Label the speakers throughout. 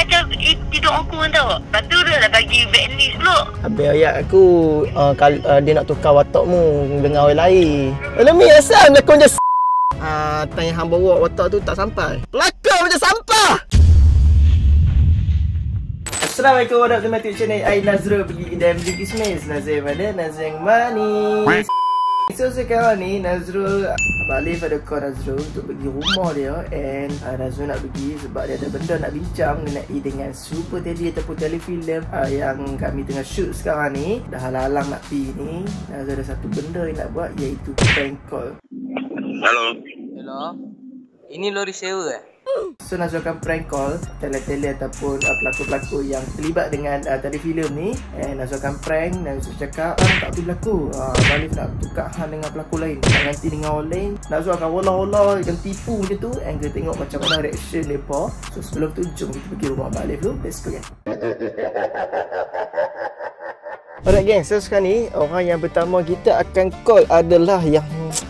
Speaker 1: mengacau eh, tidur aku kan tau. Lepas tu dia dah bagi backlist pula.
Speaker 2: Habis ayat aku uh, kal, uh, Dia nak tukar watakmu dengan orang lain. Alah Mi asal lakon je s- uh, Time yang hang bawa watak tu tak sampai. Pelakon macam sampah! Assalamualaikum warahmatullahi wabarakatuh. I Nazrul pergi kedai beli kismis. Nazir pada Nazir yang manis So sekarang ni Nazrul balik pada kau Nazrul untuk pergi rumah dia And uh, Nazrul nak pergi sebab dia ada benda nak bincang mengenai dengan Super Teddy ataupun telefilm uh, Yang kami tengah shoot sekarang ni Dah halang-halang nak pergi ni Nazrul ada satu benda yang nak buat iaitu prank call
Speaker 3: Hello.
Speaker 4: Hello. Ini lori sewa eh?
Speaker 2: So Nazrul akan prank call tele-tele ataupun uh, pelakon-pelakon yang terlibat dengan uh, telefilm ni And Nazrul akan prank dan Nazrul cakap Hang tak pergi berlakon uh, Balik nak tukar Han dengan pelakon lain Nak ganti dengan orang lain Nazrul akan wala-wala Akan tipu macam tu And kita tengok macam mana reaction mereka. So sebelum tu jom kita pergi rumah Abang Alif dulu. Let's go gang. Alright gang, so sekarang ni orang yang pertama kita akan call adalah yang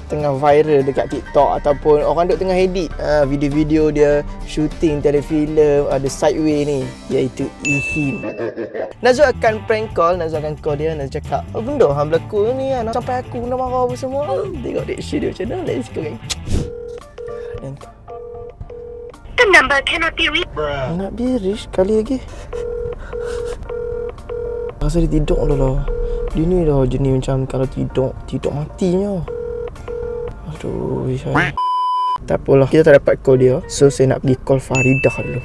Speaker 2: tengah viral dekat TikTok ataupun orang duk tengah edit uh, video-video dia shooting telefilm ada uh, sideway ni iaitu Ihin. Nazul akan prank call, Nazul akan call dia Nazul cakap, "Oh benda hang berlaku ni kan sampai aku kena marah apa semua." Tengok reaction dia macam mana. Let's go gang. Dan
Speaker 1: The number cannot be reached.
Speaker 2: nak biris kali lagi. Rasa dia tidur lah. Dia ni dah jenis macam kalau tidur, tidur matinya. Aduh. Tak apalah, kita tak dapat call dia. So, saya nak pergi call Faridah dulu.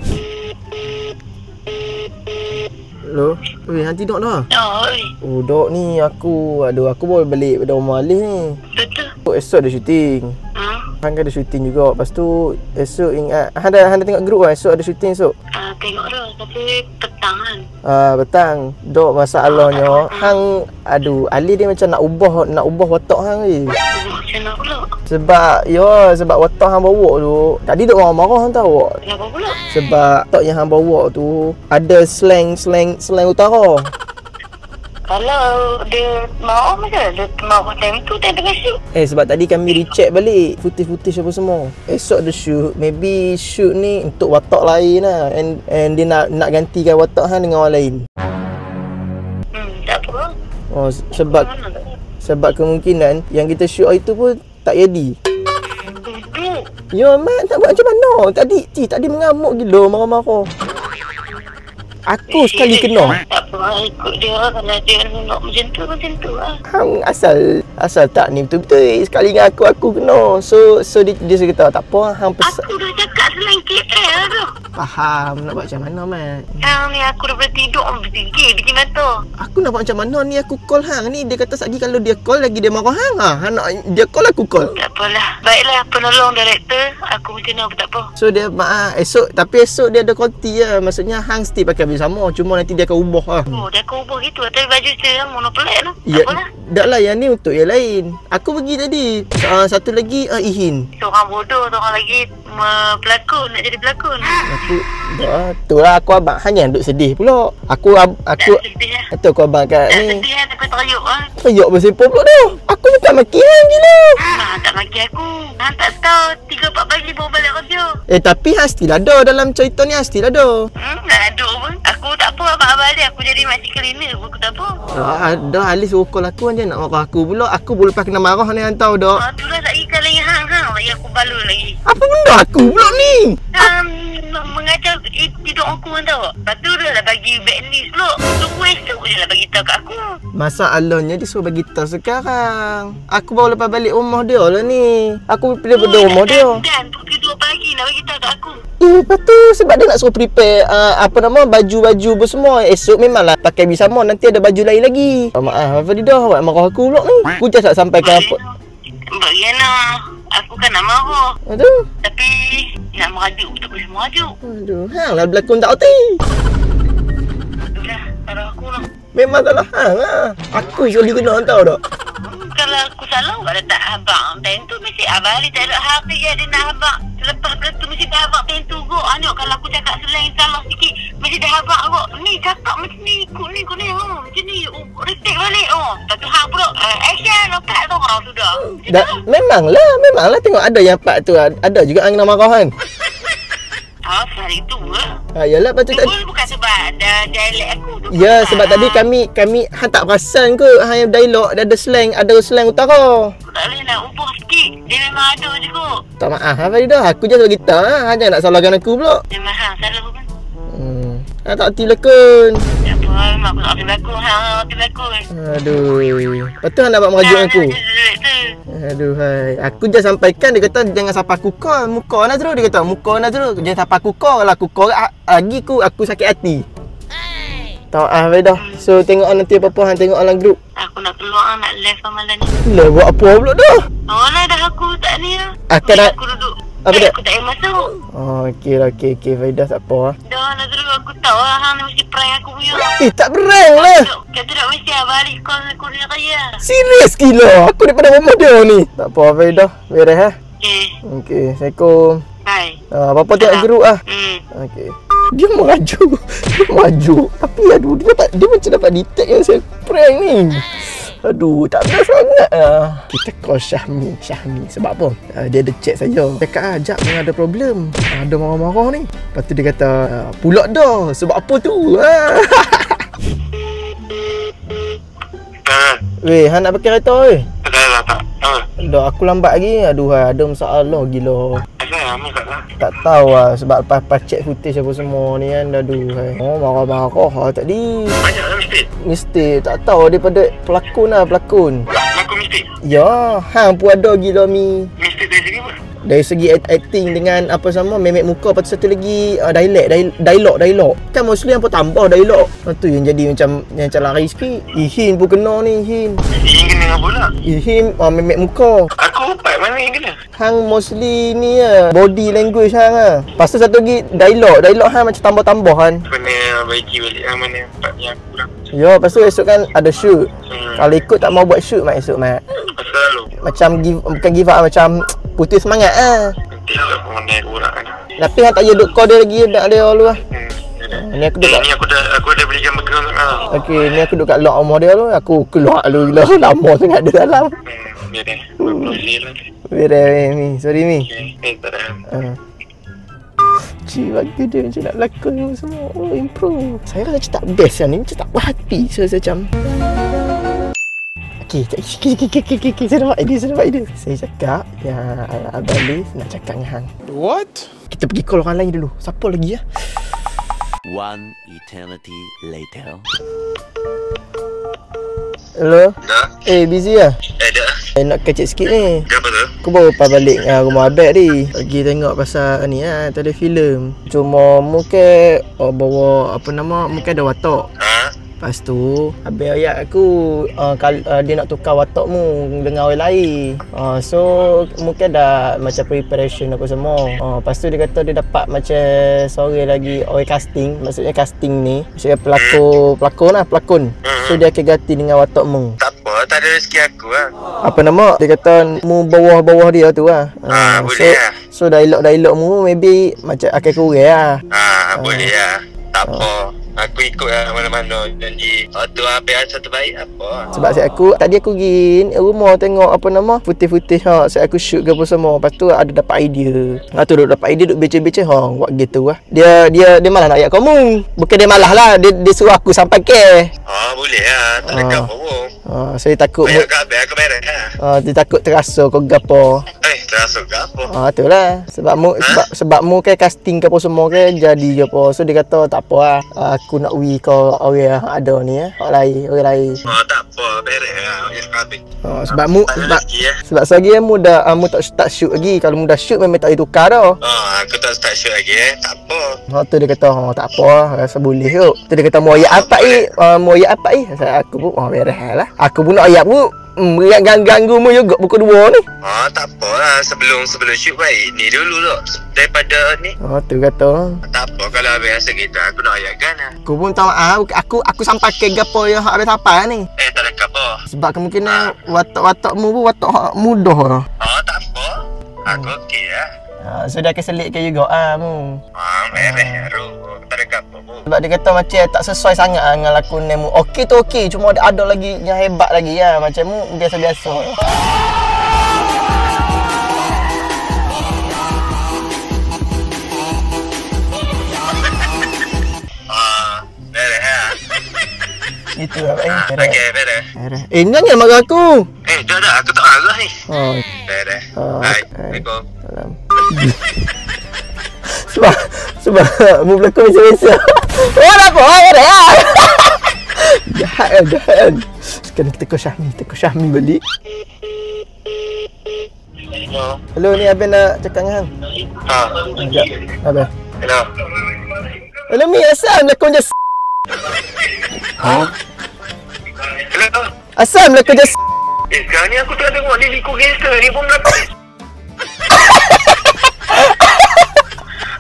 Speaker 2: Hello? Oi, hang tidur dah?
Speaker 1: Oi,
Speaker 2: Oh, dok ni aku. Aduh, aku baru balik pada rumah Alif ni.
Speaker 1: betul.
Speaker 2: Oh, esok ada syuting.
Speaker 1: Ha?
Speaker 2: Hang kan ada syuting juga. Lepas tu, esok ingat. Hang dah, hang dah tengok group kan? Esok ada syuting esok.
Speaker 1: Uh, tengok dah. Tapi petang kan.
Speaker 2: Ah petang. Dok masalahnya hang aduh Ali dia macam nak ubah nak ubah watak hang ni.
Speaker 1: Macam mana pula?
Speaker 2: Sebab ya sebab watak hang bawa tu. Tadi dok orang marah hang tahu.
Speaker 1: Kenapa pula?
Speaker 2: Sebab watak yang hang bawa tu ada slang-slang slang utara.
Speaker 1: Kalau dia mau macam dia mau time tu time tengah.
Speaker 2: Eh sebab tadi kami recheck balik footage-footage apa semua. Esok ada shoot, maybe shoot ni untuk watak lain lah and and dia nak nak gantikan watak hang dengan orang lain.
Speaker 1: Hmm, tak apa.
Speaker 2: Oh sebab
Speaker 1: Mana
Speaker 2: sebab kemungkinan yang kita shoot hari tu pun tak jadi. Ya mat nak buat macam mana? Tadi ti tadi mengamuk gila marah-marah. Aku sekali kena.
Speaker 1: Tak apa, ikut dia kalau dia nak macam tu, macam tu lah.
Speaker 2: Hang asal asal tak ni betul-betul eh, sekali dengan aku aku kena. So so dia, dia kata tak apa hang pesan.
Speaker 1: Aku dah cakap selain KL tu.
Speaker 2: Faham nak buat macam mana mat.
Speaker 1: Sekarang ni aku dah tidur, bertinggi, biji mata.
Speaker 2: Aku nak buat macam mana ni aku call hang ni dia kata lagi kalau dia call lagi dia marah hang ah. Hang nak dia call aku call.
Speaker 1: Tak apalah. Baiklah, penolong director. Aku macam mana tak apa.
Speaker 2: So dia maaf esok tapi esok dia ada konti lah. Maksudnya hang still pakai baju sama cuma nanti dia akan ubah lah.
Speaker 1: Oh, dia kau ubah gitu. Tapi baju saya mono pelik lah. Tak
Speaker 2: Ya, dak lah yang ni untuk yang lain. Aku pergi tadi. Uh, satu lagi uh, Ihin.
Speaker 1: Seorang bodoh, seorang lagi pelakon. Nak jadi pelakon.
Speaker 2: Aku dah tu lah aku abang hanya duk sedih pula. Aku ab, aku
Speaker 1: Tak lah.
Speaker 2: atau aku abang kat
Speaker 1: Tak
Speaker 2: ni.
Speaker 1: sedih lah tapi terayuk lah.
Speaker 2: Teriak bersepul pula tu. Aku ni tak maki hang gila.
Speaker 1: Ha, tak maki aku. Ha, tak tahu. Tiga empat pagi baru balik kerja.
Speaker 2: Eh tapi hang still ada dalam cerita ni hang still ada.
Speaker 1: Hmm, nak aduk pun. Aku tak apa abang-abang dia. Aku jadi makcik cleaner pun. Aku tak apa.
Speaker 2: Ah, dah Alis call aku je nak marah aku pula. Aku boleh lepas kena marah ni hang tahu dak.
Speaker 1: Ha, tu lah lagi kali hang-hang. Lagi aku balun lagi.
Speaker 2: Apa benda aku pula ni?
Speaker 1: Um, mengacau eh, tidur aku kan tau. Lepas tu dah bagi backlist pula. Tunggu esok je lah bagi tahu kat aku.
Speaker 2: Masalahnya dia suruh bagi tahu sekarang. Aku baru lepas balik rumah dia lah ni. Aku pilih pada rumah dia.
Speaker 1: Dan pukul 2 pagi nak bagi tahu kat aku.
Speaker 2: Eh, lepas tu sebab dia nak suruh prepare uh, apa nama baju-baju apa semua. Esok memanglah pakai bersama nanti ada baju lain lagi. Oh, maaf Faridah, awak marah aku pula ni. Aku just nak sampaikan apa.
Speaker 1: Bagaimana? Aku kan nak marah.
Speaker 2: Aduh.
Speaker 1: Tapi nak merajuk tak boleh merajuk.
Speaker 2: Aduh, hang lah berlakon tak hati.
Speaker 1: Itulah salah aku lah.
Speaker 2: Memang salah hang lah. Aku sekali kena tahu tak?
Speaker 1: Kalau aku salah Kalau tak abang Time tu mesti abang Ali tak ada hari ya dia nak Selepas benda tu mesti dah abang time tu kot. Anyok kalau aku cakap selain salah sikit Mesti dah abang kot. Ni cakap macam ni Ikut ni ikut ni. Oh, Macam ni. Oh, Retake balik. Oh. Tapi hang pula. Uh, Action Lepas tu orang sudah.
Speaker 2: Da, memanglah, memanglah. Tengok ada yang part tu. Ada juga angin marah kan.
Speaker 1: Ah, hari tu lah.
Speaker 2: Ha, yalah lepas tu
Speaker 1: Tu
Speaker 2: tak
Speaker 1: bukan sebab ada dialek aku tu.
Speaker 2: Ya
Speaker 1: bukan.
Speaker 2: sebab tadi kami kami hang tak perasan ke hang yang dialog dia ada slang ada slang utara.
Speaker 1: Aku tak boleh nak ubah sikit. Dia memang ada je kot.
Speaker 2: Tak maaf ha Farida aku je bagi kita ha. Hang jangan nak salahkan aku pula.
Speaker 1: Memang hang salah pun.
Speaker 2: Hmm. Hang tak hati lakon.
Speaker 1: Tak apa, memang aku tak boleh berlakon. Hang tak boleh berlakon.
Speaker 2: Aduh. Lepas tu hang nak buat merajuk aku.
Speaker 1: ada duit tu.
Speaker 2: Aduh hai. Aku je sampaikan dia kata jangan sampai aku call muka Nazrul dia kata muka Nazrul jangan sampai aku call kalau aku call ah, lagi aku aku sakit hati. Tak ah Farida. So tengok nanti apa-apa hang tengok dalam grup.
Speaker 1: Aku nak keluar nak live amalan ni.
Speaker 2: Lah buat apa pula dah?
Speaker 1: Oh lah dah aku tak ni lah.
Speaker 2: Akan
Speaker 1: Aku duduk.
Speaker 2: Apa dia?
Speaker 1: Aku tak payah masuk.
Speaker 2: Oh okey lah okey okey Farida tak apa ah.
Speaker 1: Dah nak terus aku tahu lah hang mesti prank aku punya.
Speaker 2: Eh tak berang lah.
Speaker 1: Kata tak mesti lah balik call aku ni kaya.
Speaker 2: Serius gila. Aku daripada rumah dia ni. Tak apa Farida. Beres ha.
Speaker 1: Okay,
Speaker 2: Okey. Assalamualaikum.
Speaker 1: bye.
Speaker 2: Ah, apa-apa tengok grup ah.
Speaker 1: Hmm.
Speaker 2: Okey. Dia maju. Dia maju. Tapi aduh dia dapat dia macam dapat detect yang saya prank ni. Aduh, tak best sangat lah. Kita call Syahmi. Syahmi. Sebab apa? Uh, dia ada chat saya. Cakap ah, Jap ni ada problem. Uh, ada marah-marah ni. Lepas tu dia kata, uh, pulak dah. Sebab apa tu? Ah, Weh, Han nak pakai kereta weh.
Speaker 3: tak dah tak. Ah,
Speaker 2: Dah aku lambat lagi. Aduh, ada masalah gila.
Speaker 3: Asal lama tak lah.
Speaker 2: Tak tahu lah sebab lepas-lepas check footage apa semua ni kan Aduh hai. Oh marah-marah lah tadi
Speaker 3: Banyak lah mistake.
Speaker 2: Tak tahu daripada pelakon lah pelakon
Speaker 3: Laku mistake.
Speaker 2: Ya hang pun ada gila mi
Speaker 3: Mistake dari segi apa?
Speaker 2: Dari segi act- acting dengan apa sama memek muka Lepas tu satu lagi uh, dialect, dialog, dialog, dialog Kan mostly yang pun tambah dialog Lepas tu yang jadi macam yang macam lari sikit Ihin pun kena ni Ihin
Speaker 3: Dengan bola.
Speaker 2: Ihin uh, memek muka
Speaker 3: Aku upat mana yang kena?
Speaker 2: Hang mostly ni lah Body language hang lah Lepas tu satu lagi dialog Dialog hang macam tambah-tambah kan
Speaker 3: Kena baiki balik yang mana yang part yang kurang.
Speaker 2: Ya, lepas tu esok kan ada shoot.
Speaker 3: Hmm.
Speaker 2: Kalau ikut tak mau buat shoot mak esok mak.
Speaker 3: Pasal lu.
Speaker 2: Macam give bukan give up macam putus semangat ah.
Speaker 3: Nanti tak mana yang kurang kan.
Speaker 2: Tapi hang tak payah duk call dia lagi dah dia dulu lah. Ni aku duk
Speaker 3: Eh, ni aku dah aku dah belikan bekal untuk kau.
Speaker 2: Okey, ni aku duk kat lock rumah dia dulu. Aku keluar dulu gila lama sangat dia dalam.
Speaker 3: Hmm. Ya. Berproses lah.
Speaker 2: Bere ni, sorry ni.
Speaker 3: Okay. Eh, tak ada.
Speaker 2: Uh. Cik bagi dia macam nak lakon semua Oh improve Saya rasa macam tak best kan ni Macam tak puas hati So saya macam Okay, okay, okay, okay, okay, okay, okay, saya dapat idea, saya dapat idea Saya cakap yang Abang Alif nak cakap dengan Hang
Speaker 5: What?
Speaker 2: Kita pergi call orang lain dulu Siapa lagi ya?
Speaker 6: One eternity later.
Speaker 2: Hello?
Speaker 3: Dah.
Speaker 2: Eh, busy lah?
Speaker 3: Eh, dah.
Speaker 2: Eh, nak kecil sikit ni
Speaker 3: Kenapa tu?
Speaker 2: Aku baru lepas balik uh, rumah abad ni Pergi tengok pasal ni lah, tak ada filem Cuma mungkin oh, bawa apa nama, mungkin ada watak
Speaker 3: Ha?
Speaker 2: Lepas tu Habis ayat aku uh, kal, uh, Dia nak tukar watakmu Dengan orang lain. Uh, So Mungkin dah Macam preparation apa semua. Uh, Lepas tu dia kata Dia dapat macam Sorry lagi Orang casting. Maksudnya casting ni Maksudnya pelakon Pelakon lah pelakon. So dia akan ganti dengan watakmu.
Speaker 3: Tak apa, tak ada rezeki aku lah.
Speaker 2: Apa nama? Dia kata Mu bawah-bawah dia tu lah
Speaker 3: Ah,
Speaker 2: so,
Speaker 3: boleh lah.
Speaker 2: So dialog-dialog mu Maybe Macam akan kurang lah
Speaker 3: Ha, boleh lah. Tak apa. Aku ikut lah mana-mana janji. Oh tu habis satu baik apa.
Speaker 2: Sebab saya aku Tadi aku pergi rumah tengok apa nama Putih-putih ha Saya aku shoot ke apa semua Lepas tu ada dapat idea Ha tu duk dapat idea Duk beceh-beceh ha Buat gitu lah Dia dia dia malah nak ayat kamu Bukan dia malah lah Dia, dia suruh aku sampai ke
Speaker 3: Oh boleh lah. Tak ada
Speaker 2: Ah.
Speaker 3: apa pun.
Speaker 2: ha, Saya takut mu,
Speaker 3: kat habis aku beres lah.
Speaker 2: ha, Dia takut terasa kau gapo
Speaker 3: Eh, terasa ke apa?
Speaker 2: Ha tu lah Sebab mu sebab, sebab mu kan casting ke apa semua ke Jadi ke apa So dia kata tak apa lah Aku nak wi kau orang yang ada ni eh Orang lain Orang lain
Speaker 3: Oh tak apa, beres lah.
Speaker 2: Ha, Sebab mu sebab,
Speaker 3: rezeki lah.
Speaker 2: sebab selagi mu dah uh, mu tak tak shoot lagi Kalau mu dah shoot memang tak boleh tukar dah
Speaker 3: Oh, aku tak start shoot lagi eh. Tak apa.
Speaker 2: Ha tu dia kata ha tak apa rasa boleh kot. Tu dia kata mau ayat apa ni? Uh, mau ayat apa ni? Saya aku pun oh beres lah. Aku pun nak ayat pun. Hmm, ganggu-ganggu mu juga pukul dua ni.
Speaker 3: Oh, tak apa lah. Sebelum sebelum shoot baik. Ni dulu tu. Daripada ni.
Speaker 2: Ha tu kata.
Speaker 3: Tak apa kalau habis rasa gitu. Aku nak ayatkan lah.
Speaker 2: Aku pun tahu ah aku aku sampai ke gapo yang hak habis apa ni.
Speaker 3: Eh, tak ada apa.
Speaker 2: Sebab kemungkinan watak-watakmu pun watak hak mudah lah.
Speaker 3: Oh, tak apa. Aku okey lah
Speaker 2: so dia akan selitkan juga ah mu.
Speaker 3: Ah, ah. dekat meh
Speaker 2: Sebab dia kata macam tak sesuai sangat lah dengan lakon mu. Okey tu okey, cuma ada, ada lagi yang hebat lagi ya macam mu biasa-biasa. Itu lah ni?
Speaker 3: Okey, beres.
Speaker 2: Eh, nyanyi marah aku.
Speaker 3: Eh, dah dah. Aku tak marah ni.
Speaker 2: Oh,
Speaker 3: Beres.
Speaker 2: Oh,
Speaker 3: Bye.
Speaker 2: okay.
Speaker 3: Assalamualaikum.
Speaker 2: salam. sebab sebab mu berlakon biasa-biasa. Oh, apa? Oh, ada ya. jahat kan, jahat kan. Sekarang kita call Syahmi, kita call Syahmi balik.
Speaker 3: Hello.
Speaker 2: Hello, ni Abang nak cakap dengan hang.
Speaker 3: Ha.
Speaker 2: Sekejap. Abang.
Speaker 3: Hello.
Speaker 2: Hello, Mi, asal berlakon je
Speaker 3: Hello.
Speaker 2: Asal berlakon je
Speaker 3: Eh, sekarang ni aku tengah tengok dia Liku Gangster ni pun berlakon.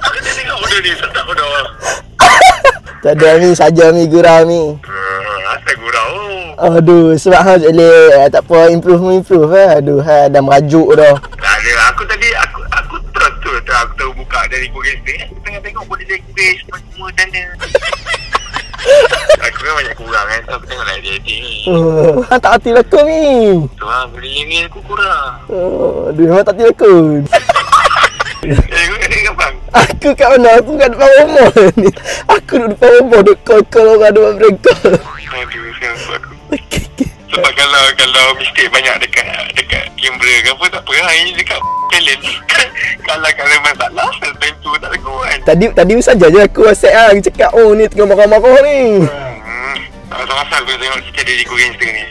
Speaker 3: aku tengah tengok benda ni. Tak tak benda.
Speaker 2: Tak ada Mi, saja Mi, gurau Mi.
Speaker 3: Hmm, asal gurau.
Speaker 2: Aduh, sebab hang jelek. Tak apa, improve improve eh. Aduh, ha, dah merajuk dah.
Speaker 3: Tak ada. Aku tadi, aku aku terus tu. Aku tahu buka dari Liku Gangster. Aku tengah tengok body language semua tanda. Aku kan banyak kurang kan. So, aku tengok lah dia ni.
Speaker 2: Hang tak hati lakon Mi.
Speaker 3: Tu lah, body language aku kurang.
Speaker 2: Oh, aduh, hang tak hati lakon.
Speaker 3: Eh, aku
Speaker 2: kat mana? Aku kat depan rumah ni. Aku duduk depan rumah duduk call-call orang duduk
Speaker 3: sayang aku. Sebab kalau kalau mistake banyak dekat dekat kamera ke apa tak apa lah. Ini dekat talent. kalau kalau masalah time tu tak lagu kan.
Speaker 2: Tadi tadi saja je aku WhatsApp ah cakap oh ni tengah marah-marah ni.
Speaker 3: Hmm. Tak pasal aku tengok cerita dia di Gangster ni.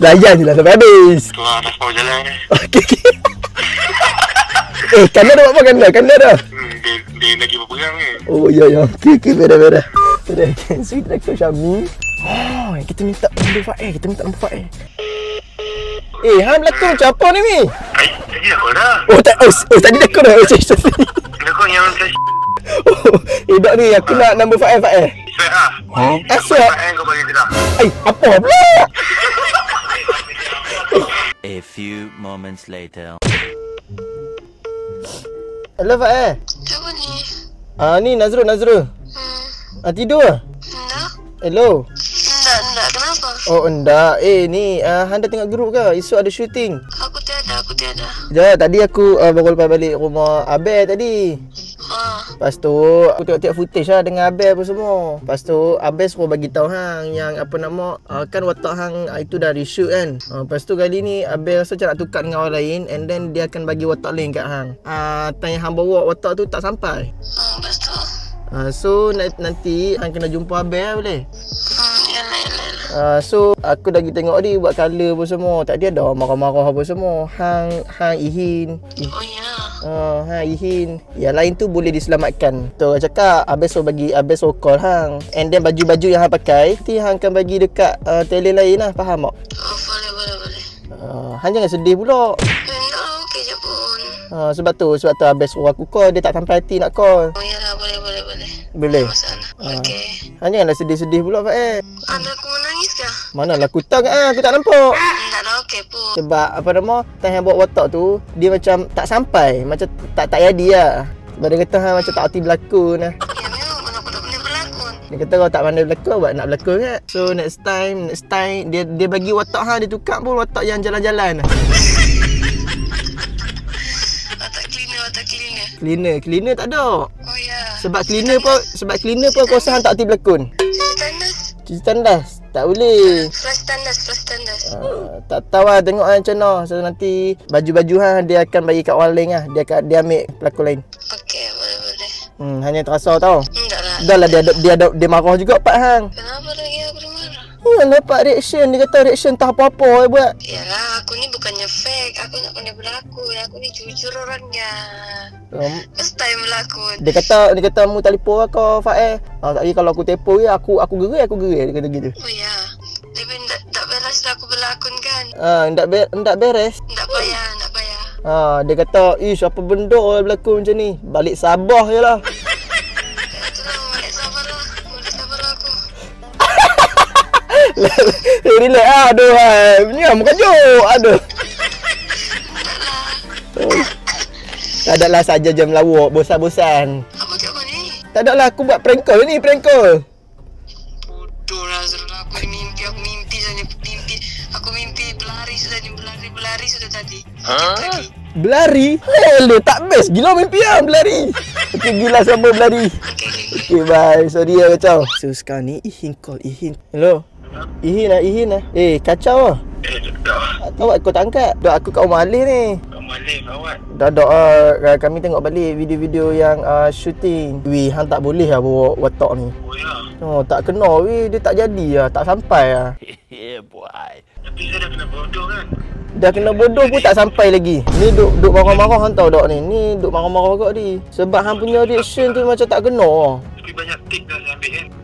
Speaker 2: Layan je lah sampai habis.
Speaker 3: Tu lah, dah tahu jalan ni.
Speaker 2: Okey okey. eh, kanda dah buat apa kanda? Kanda dah.
Speaker 3: Hmm, dia, dia lagi berperang ni.
Speaker 2: Oh ya ya. Okey okey beres beres. Beres kan sweet like Syami. Oh, kita minta nombor Fael, kita minta nombor Fael. Eh, Han berlakon macam apa ni Mi?
Speaker 3: Ay, tadi aku dah.
Speaker 2: Oh, tak, oh, oh tadi dah kau dah. Oh, sorry, sorry.
Speaker 3: Kau yang saya
Speaker 2: Oh, eh, dok ni, aku nak nombor Fael, Fael.
Speaker 3: Sweat lah.
Speaker 2: Ah, sweat?
Speaker 3: pakai kau bagi dia dah.
Speaker 2: Eh, apa pula?
Speaker 6: A few moments later.
Speaker 2: Hello, Fael.
Speaker 1: Siapa ni?
Speaker 2: Ah, ni Nazrul, Nazrul.
Speaker 1: Hmm.
Speaker 2: Ah, tidur ah?
Speaker 1: Enggak?
Speaker 2: Hello. Oh, enggak. Eh, ni uh, Handa tengok grup ke? Esok ada syuting.
Speaker 1: Aku tiada, aku tiada.
Speaker 2: Ya, tadi aku uh, baru lepas balik rumah Abel tadi.
Speaker 1: Ha.
Speaker 2: Lepas tu aku tengok-tengok footage lah dengan Abel apa semua. Lepas tu Abel suruh bagi tahu hang yang apa nama uh, kan watak hang uh, itu dah reshoot kan. Uh, lepas tu kali ni Abel rasa macam nak tukar dengan orang lain and then dia akan bagi watak lain kat hang. Ah uh, time hang bawa watak tu tak sampai.
Speaker 1: Hmm, lepas tu?
Speaker 2: Uh, so na- nanti hang kena jumpa Abel lah boleh. Uh, so aku lagi tengok dia buat colour apa semua. Tak dia dah marah-marah apa semua. Hang hang Ihin.
Speaker 1: Oh, ya.
Speaker 2: Uh, ha Ihin. Yang lain tu boleh diselamatkan. Tu orang cakap Abes suruh bagi Abes suruh call hang. And then baju-baju yang hang pakai nanti hang akan bagi dekat uh, talent lain lah. Faham tak?
Speaker 1: Oh, boleh, boleh, boleh.
Speaker 2: Uh, hang jangan sedih pula. Uh, sebab tu sebab tu Abes suruh aku call. Dia tak sampai hati nak call.
Speaker 1: Oh, yalah, boleh, boleh, boleh.
Speaker 2: Boleh.
Speaker 1: Tak masalah. Okey.
Speaker 2: Hang janganlah sedih-sedih pula Pak eh.
Speaker 1: Ada aku?
Speaker 2: Mana lah aku tak ah, aku tak nampak.
Speaker 1: Pun.
Speaker 2: Sebab apa nama Time yang buat watak tu Dia macam tak sampai Macam tak tak jadi lah Sebab dia kata hang macam tak hati berlakon lah. Dia kata kalau tak pandai berlakon Buat nak berlakon kan So next time Next time Dia dia bagi watak hang Dia tukar pun watak yang jalan-jalan lah
Speaker 1: Watak cleaner, watak cleaner.
Speaker 2: Cleaner Cleaner tak ada
Speaker 1: Oh, ya.
Speaker 2: Sebab cleaner pun Sebab cleaner pun hang tak hati berlakon
Speaker 1: Cuci tandas.
Speaker 2: Cuci tandas Tak boleh
Speaker 1: Flash tandas, flash tandas.
Speaker 2: Uh, tak tahu lah tengok lah macam mana So nanti baju-baju hang dia akan bagi kat orang lain lah Dia akan dia ambil pelakon lain
Speaker 1: Okey, boleh, boleh.
Speaker 2: Hmm hanya terasa tau
Speaker 1: Enggak lah.
Speaker 2: Dah lah dia, dia, dia, dia, dia marah juga Pak Hang
Speaker 1: Kenapa lagi aku dia marah?
Speaker 2: Ya dapat reaction Dia kata reaction tak apa-apa dia buat
Speaker 1: Yalah, aku ni bukannya fake. Aku nak pandai berlakon. Aku ni jujur orangnya.
Speaker 2: um,
Speaker 1: First time berlakon.
Speaker 2: Dia kata Dia kata mu telefon lah kau Fael ah, Tak kalau aku tepo ya Aku aku gerai aku gerai Dia kata gitu
Speaker 1: Oh ya. Tapi tak tak beres dah aku berlakon kan.
Speaker 2: Ah, ndak be, ndak beres.
Speaker 1: Tak payah, tak payah.
Speaker 2: Ah, dia kata, "Ish, apa benda orang berlakon macam ni? Balik Sabah je lah." relax ah. Aduh, hai. Nyam kajuk. Aduh. Tak ada lah saja jam lawak bosan-bosan.
Speaker 1: Apa cakap kau ni?
Speaker 2: Tak ada lah aku buat prank call ni, prank call.
Speaker 1: Bodoh Nazrul. Aku ni mimpi, aku mimpi saja mimpi. Aku mimpi berlari sudah ni berlari berlari sudah tadi. Tadi.
Speaker 2: Berlari? Hello, tak best. Gila mimpi lah berlari. Okey, gila sama berlari.
Speaker 1: Okey.
Speaker 2: Okay, bye. Sorry lah kacau. So, sekarang ni Ihin call Ihin. Hello. Ihin lah, Ihin lah. Eh, kacau lah.
Speaker 3: Eh, dah.
Speaker 2: Tahu aku tak angkat. Dah aku kat rumah Alif ni.
Speaker 3: Kau malih kawat.
Speaker 2: Dah dah uh, kami tengok balik video-video yang uh, shooting. Weh, hang tak boleh lah bawa watak ni.
Speaker 3: Oh ya.
Speaker 2: Oh, tak kena weh. Dia tak jadi lah. Tak sampai lah.
Speaker 6: yeah, boy.
Speaker 3: Tapi saya dah kena bodoh kan.
Speaker 2: Dah kena bodoh pun tak sampai lagi. Ni duk duk marah-marah hang tahu tak ni. Ni duk marah-marah kat ni. Sebab hang punya reaction tu macam tak kena.
Speaker 3: Tapi banyak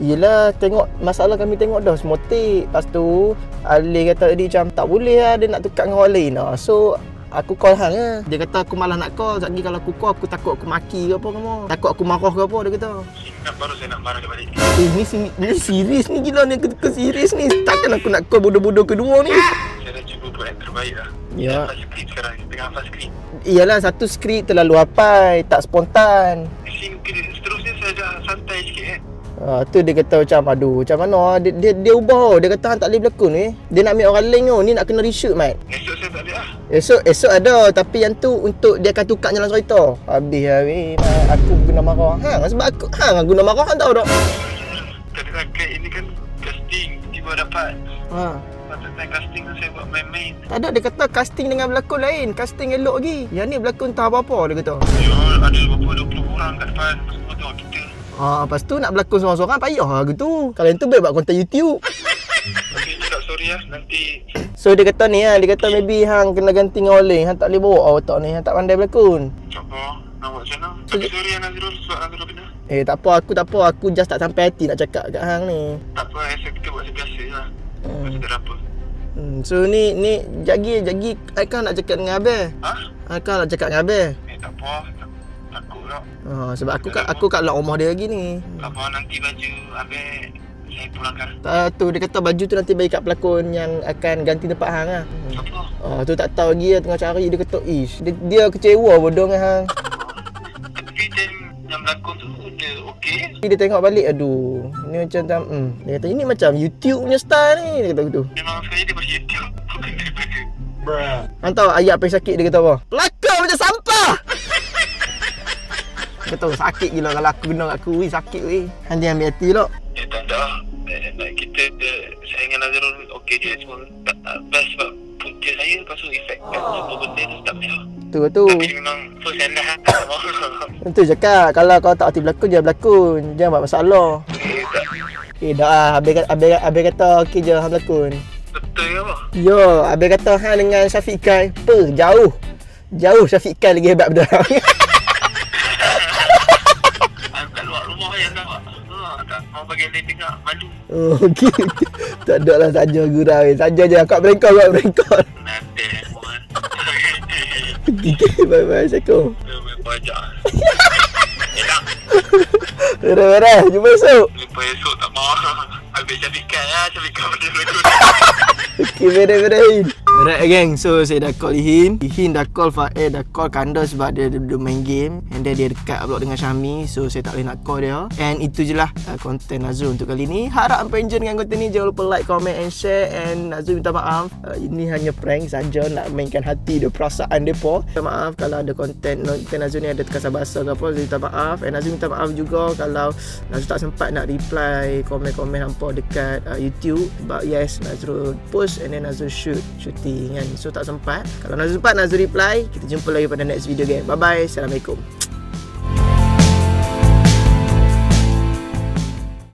Speaker 2: Yelah tengok masalah kami tengok dah semua tik. Lepas tu Ali kata tadi macam tak boleh lah dia nak tukar dengan orang lain lah. So aku call hang lah. Dia kata aku malah nak call. Sekejap lagi kalau aku call aku takut aku maki ke apa kamu. Takut aku marah ke apa dia kata.
Speaker 3: Ingat baru saya nak marah dia balik.
Speaker 2: Eh ni, si- ni serius ni gila ni aku serius ni. Takkan aku nak call bodoh-bodoh kedua ni.
Speaker 3: Saya dah cuba buat yang terbaik lah.
Speaker 2: Ya.
Speaker 3: Hafal skrip sekarang. Tengah hafal skrip.
Speaker 2: Iyalah satu skrip terlalu hafal, tak spontan.
Speaker 3: Scene ke- seterusnya saya dah santai sikit kan.
Speaker 2: Ha, tu dia kata macam aduh macam mana ah? dia, dia, dia ubah. Dia kata hang tak boleh berlakon ni. Dia nak ambil orang lain tau. Ni nak kena reshoot mat.
Speaker 3: Esok saya tak boleh lah.
Speaker 2: Esok esok ada tapi yang tu untuk dia akan tukar jalan cerita. Habis. Mat. Aku guna marah hang sebab aku hang guna marah hang tahu tak.
Speaker 3: Kadang-kadang ini kan casting. Tiba dapat.
Speaker 2: Ha.
Speaker 3: Time casting tu saya buat main-main.
Speaker 2: Tak ada dia kata casting dengan berlakon lain. Casting elok lagi. Yang ni berlakon tak apa-apa dia kata.
Speaker 3: Ya, ada berapa 20 orang kat depan. Semua tengok kita.
Speaker 2: Ha, lepas tu nak berlakon seorang-seorang payah lah gitu. Kalau yang tu baik buat konten YouTube.
Speaker 3: Okey, cakap sorry lah. Nanti
Speaker 2: So dia kata ni lah, dia kata maybe hang kena ganti dengan lain. Hang tak boleh bawa oh, otak ni, hang tak pandai berlakon.
Speaker 3: Apa? Nak buat macam mana? Tapi sorry lah Nazrul sebab Nazrul kena.
Speaker 2: Eh tak apa, aku tak apa. Aku just tak sampai hati nak cakap kat hang ni.
Speaker 3: Tak apa, rasa kita buat sebiasa lah.
Speaker 2: Hmm.
Speaker 3: Tak ada apa.
Speaker 2: Hmm, so ni, ni, jagi, jagi. Aikah nak cakap dengan Abel.
Speaker 3: Ha?
Speaker 2: Aikah nak cakap dengan Abel.
Speaker 3: Eh, tak apa. Tak.
Speaker 2: Ha, sebab aku kat aku kat luar rumah dia lagi ni.
Speaker 3: Apa, nanti baju ambil saya pulangkan.
Speaker 2: Tak tu dia kata baju tu nanti bagi kat pelakon yang akan ganti tempat hang lah.
Speaker 3: Tak apa.
Speaker 2: Oh, tu tak tahu lagi lah tengah cari dia kata ish. Dia, dia kecewa bodoh dengan hang.
Speaker 3: Tapi yang berlakon tu dia okey.
Speaker 2: Tapi dia tengok balik aduh. Ni macam tam hmm. Dia kata ini macam YouTube punya style ni dia kata gitu.
Speaker 3: Memang sekali dia pasal YouTube.
Speaker 2: Hang tahu ayat apa yang sakit dia kata apa? Pelakon macam sampah. Dia kata sakit gila kalau aku kena aku. Weh sakit weh. Hang dia ambil hati lah.
Speaker 3: Eh, tak ada. Eh, nak kita, eh, saya dengan Nazrul okey je semua. Tak, best sebab punca saya lepas tu efek kan. Semua benda tu tak payah.
Speaker 2: Tu tu.
Speaker 3: Tapi memang first hand lah. Tak mahu.
Speaker 2: Itu cakap kalau kau tak hati berlakon jangan berlakon. Jangan buat masalah.
Speaker 3: Eh, tak.
Speaker 2: Eh dah ah. Habis, habis, habis kata okey je hang berlakon.
Speaker 3: Betul ke apa?
Speaker 2: Yo, habis kata hang dengan Syafiq Kai. Apa? Jauh. Jauh Syafiq Kai lagi hebat pada hang.
Speaker 3: Ah, kat luar rumah yang tak ha, dia tengok malu
Speaker 2: Oh, okey. tak ada lah saja gurau. eh. Saja je kau berengkol kau berengkol.
Speaker 3: nanti semua
Speaker 2: Okey, bye bye. Assalamualaikum.
Speaker 3: Bajak Enak
Speaker 2: Beres-beres. Jumpa esok.
Speaker 3: Lepas esok tak mau Habis cabikan lah Cabikan lagu
Speaker 2: Okey, beres-beres. Alright gang, so saya dah call Ihin Ihin dah call Faed, dah call Kanda sebab dia duduk main game And then dia dekat pula dengan Syami. So saya tak boleh nak call dia. And itu je lah uh, konten Nazrul untuk kali ni. Harap hampa enjoy dengan konten ni Jangan lupa like, comment and share. And Nazrul minta maaf uh, Ini hanya prank saja Nak mainkan hati dia, perasaan dia po Minta maaf kalau ada konten Konten Nazrul ni ada terkasar bahasa ke apa Saya minta maaf. And Nazrul minta maaf juga Kalau Nazrul tak sempat nak reply Komen-komen hampa dekat uh, YouTube. Sebab yes Nazrul post And then Nazrul shoot Shooting kan. So tak sempat. Kalau Nazrul sempat Nazrul reply. Kita jumpa lagi pada next video game Bye bye Assalamualaikum